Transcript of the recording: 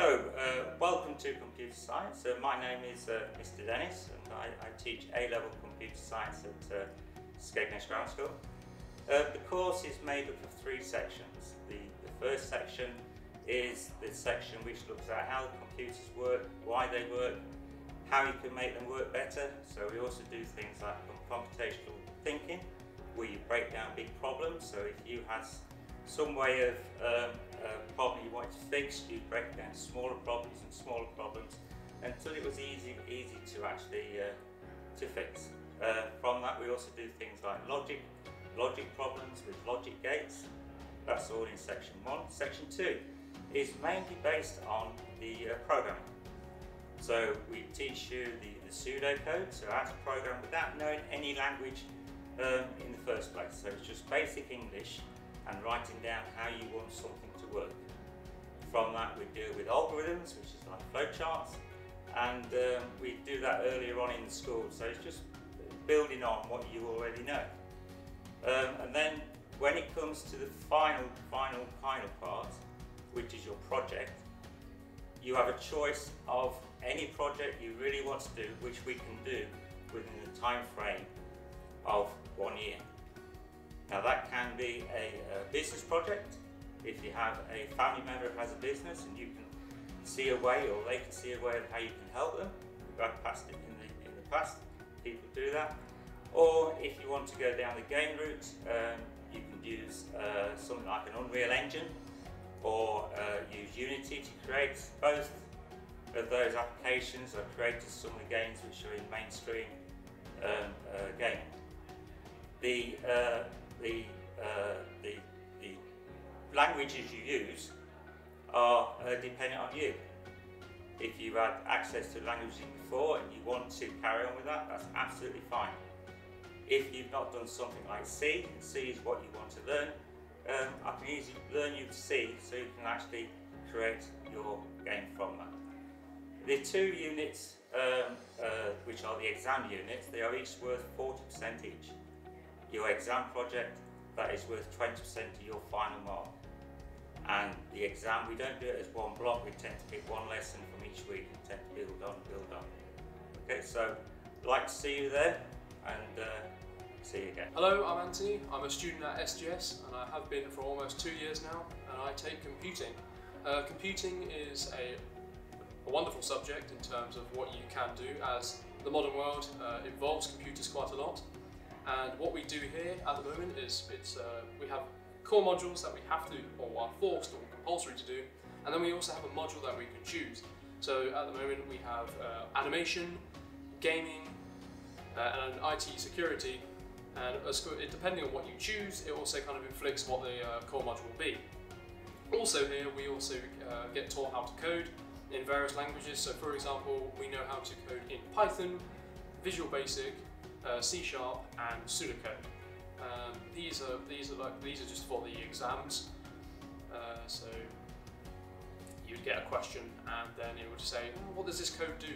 So, uh, welcome to Computer Science. Uh, my name is uh, Mr Dennis and I, I teach A-level Computer Science at uh, Skegness Grammar School. Uh, the course is made up of three sections. The, the first section is the section which looks at how computers work, why they work, how you can make them work better. So we also do things like computational thinking, where you break down big problems. So if you have some way of um, a problem you wanted to fix, you break down smaller problems and smaller problems until it was easy, easy to actually uh, to fix. Uh, from that, we also do things like logic, logic problems with logic gates. That's all in section one. Section two is mainly based on the uh, programming. So we teach you the, the pseudocode, so how to program without knowing any language um, in the first place. So it's just basic English and writing down how you want something to work. From that we deal with algorithms, which is like flowcharts, and um, we do that earlier on in school, so it's just building on what you already know. Um, and then when it comes to the final, final, final part, which is your project, you have a choice of any project you really want to do, which we can do within the time frame of one year. Now that can be a, a, business project. If you have a family member who has a business and you can see a way or they can see a way of how you can help them, we've had past it in the, in the past, people do that. Or if you want to go down the game route, um, you can use uh, something like an Unreal Engine or uh, use Unity to create both of those applications are created some of the games which are in mainstream um, uh. The uh, the, uh, the, the languages you use are uh, dependent on you. If you've had access to languages before and you want to carry on with that, that's absolutely fine. If you've not done something like C, C is what you want to learn, um, I can easily learn you C so you can actually create your game from that. The two units, um, uh, which are the exam units, they are each worth 40% each your exam project, that is worth 20% of your final mark. And the exam, we don't do it as one block, we tend to pick one lesson from each week and tend to build on, build on. Okay, so like to see you there and uh, see you again. Hello, I'm Anthony. I'm a student at SGS and I have been for almost two years now and I take computing. Uh, computing is a, a, wonderful subject in terms of what you can do as the modern world uh, involves computers quite a lot. And what we do here at the moment is it's uh, we have core modules that we have to or are forced or compulsory to do, and then we also have a module that we can choose. So at the moment we have uh, animation, gaming, uh, and IT security, and depending on what you choose, it also kind of inflicts what the uh, core module will be. Also here we also uh, get taught how to code in various languages. So for example, we know how to code in Python, Visual Basic, uh, C Sharp and pseudocode. Um, these are these are like these are just for the exams. Uh, so you'd get a question and then it would say, oh, what does this code do?